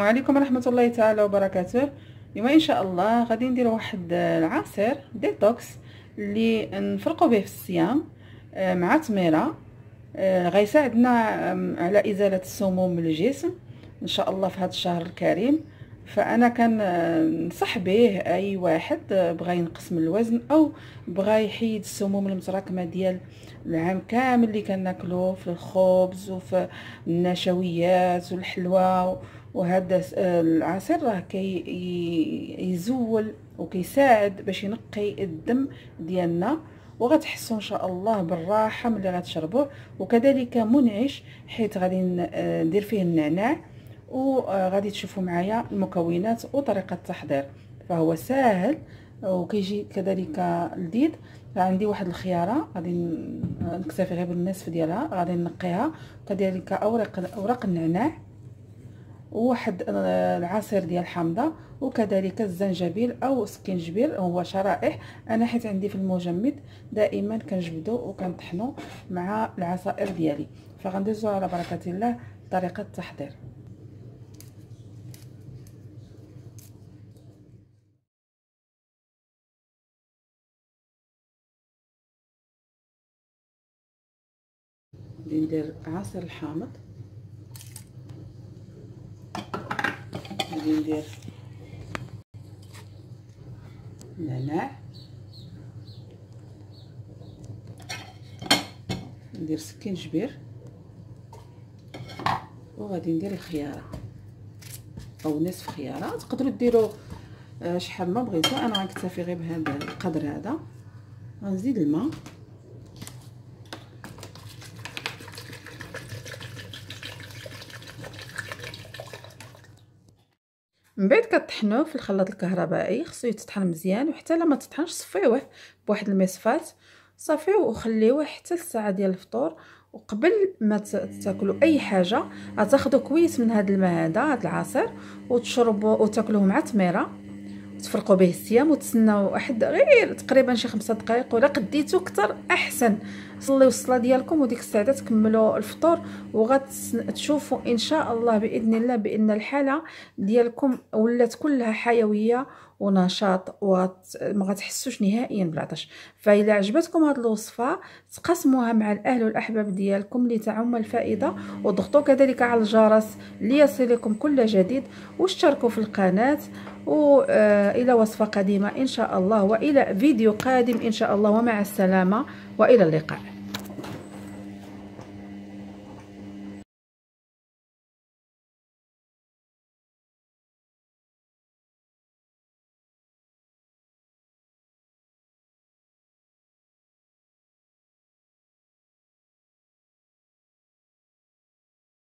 وعليكم ورحمة الله تعالى وبركاته. اليوم إن شاء الله غادي ندير واحد العصير ديتوكس اللي نفرقوا به في الصيام آه، مع تميره آه، غيساعدنا على إزالة السموم من الجسم إن شاء الله في هذا الشهر الكريم. فأنا كنصح به أي واحد بغى ينقص من الوزن أو بغى يحيد السموم المتراكمة ديال العام كامل اللي كناكلوه في الخبز وفي النشويات والحلوى وهذا العصير راه كيزول وكيساعد باش ينقي الدم ديالنا وغتحسوا إن شاء الله بالراحة ملي غتشربوه وكذلك منعش حيت غادي ندير فيه النعناع وغادي تشوفوا معايا المكونات وطريقة التحضير. فهو سهل وكيجي كذلك لذيذ. عندي واحد الخيارة غادي نكتفي غير بالنصف ديالها غادي نقيها كذلك اوراق اوراق النعناع. وواحد العصير ديال الحامضه وكذلك الزنجبيل أو السكينجبير هو شرائح. أنا حيت عندي في المجمد دائما كنجبدو وكنطحنو مع العصائر ديالي. فغندوزو على بركة الله طريقة التحضير. ندير عصير الحامض. غادي ندير نعناع ندير سكينجبير وغادي ندير الخيارة. أو نصف خيارة. تقدروا ديروا آه، شحال ما بغيتو. أنا غنكتفي غير بهذا القدر هذا. غنزيد الماء. من بعد كطحنوه في الخلاط الكهربائي خصو يتطحن مزيان وحتى لما تطحنش صفيوه بواحد المصفات صافيوه وخليوه حتى الساعة ديال الفطور وقبل ما تاكلوا أي حاجة غتاخذوا كويس من هذا الماء هذا هذا العصير وتشربوا وتاكلوه مع تميرة تفرقوا به الصيام وتسناو واحد غير تقريبا شي خمسة دقائق ولا قديتو أكثر أحسن. صليو الصلاة ديالكم وديك الساعة تكملوا الفطور وغتشوفوا إن شاء الله بإذن الله بإن الحالة ديالكم ولات كلها حيوية ونشاط وما غتحسوش نهائيا بالعطش فإذا عجبتكم هذه الوصفة تقسموها مع الأهل والأحباب ديالكم لتعم الفائدة وضغطوا كذلك على الجرس ليصلكم كل جديد واشتركوا في القناة والى وصفة قديمة إن شاء الله وإلى فيديو قادم إن شاء الله ومع السلامة. وإلى اللقاء.